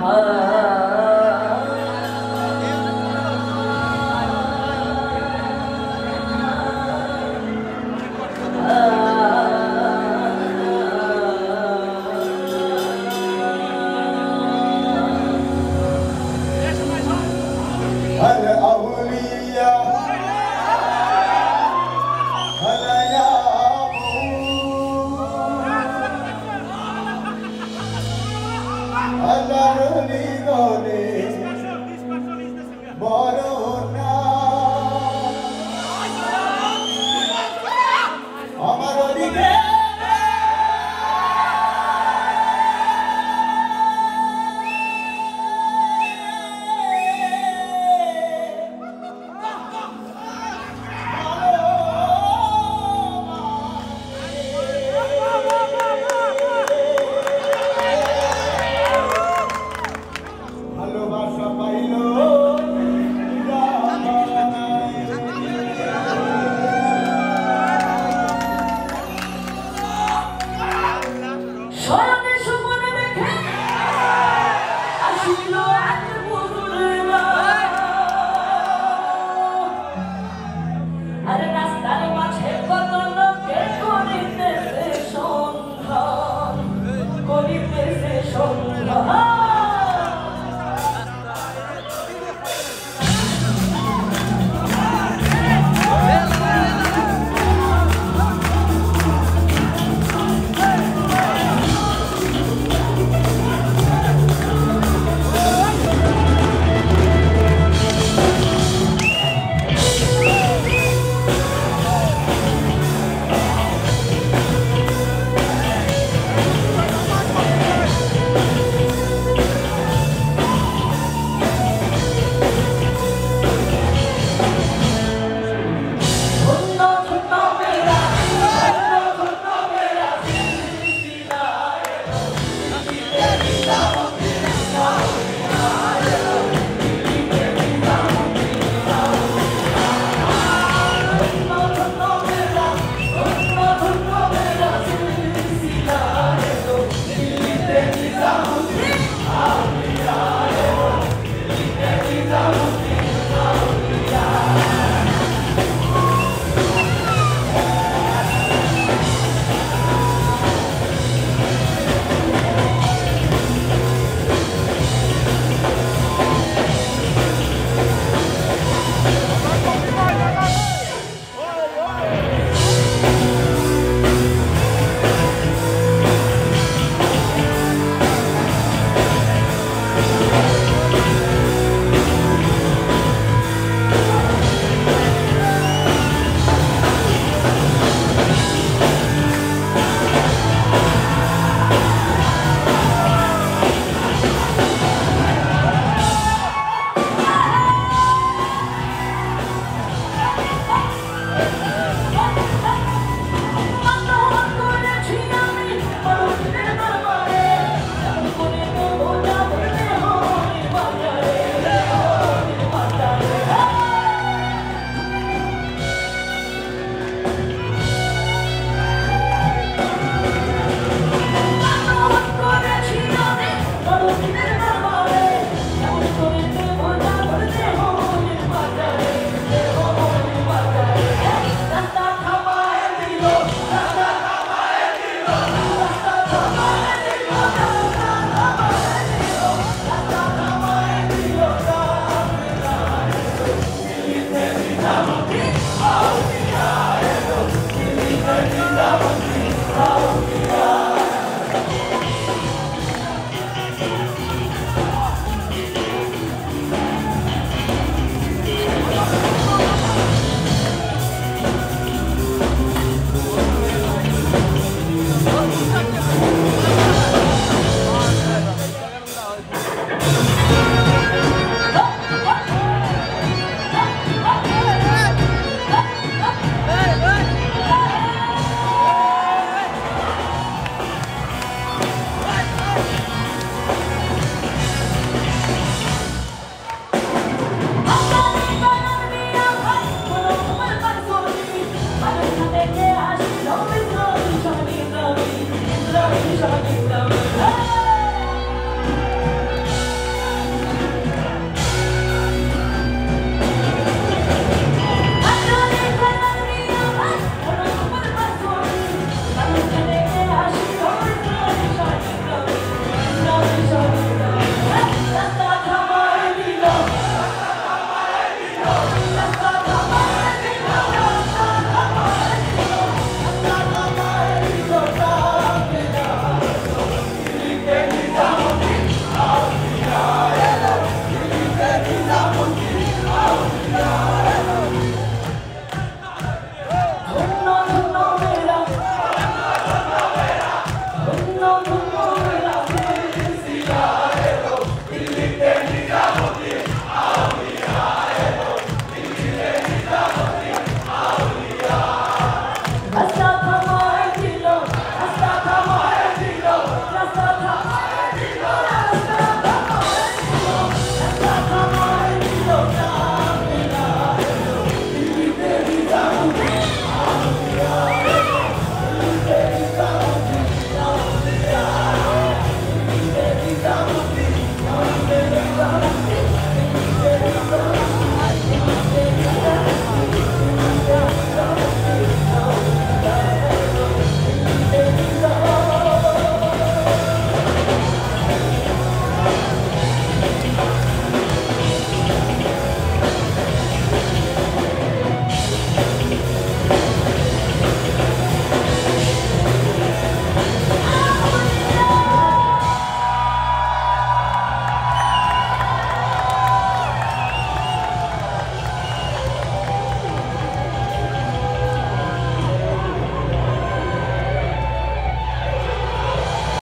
好